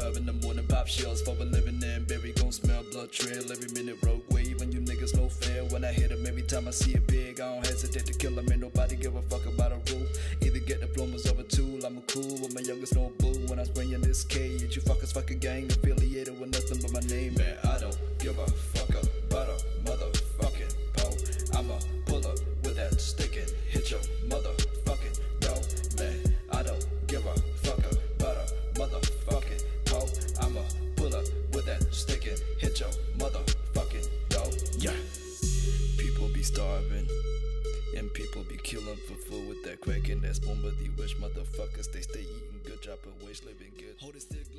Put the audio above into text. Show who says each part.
Speaker 1: 12 in the morning, pop shells for a living and Berry gon' smell blood trail every minute. Road wave And you niggas no fair. When I hit him every time I see a big, I don't hesitate to kill him, ain't nobody give a fuck about a rule. Either get diplomas or a tool, I'm a cool with my youngest no boo. When I'm spraying this cage, you fuckers fuck a gang. Hit your motherfucking door man I don't give a fuck about a motherfucking pole I'ma pull up with that stick and hit your motherfucking door. Yeah. People be starving and people be killing for food with that crack and that spoon wish motherfuckers they stay eating good dropping waste living good. Hold it still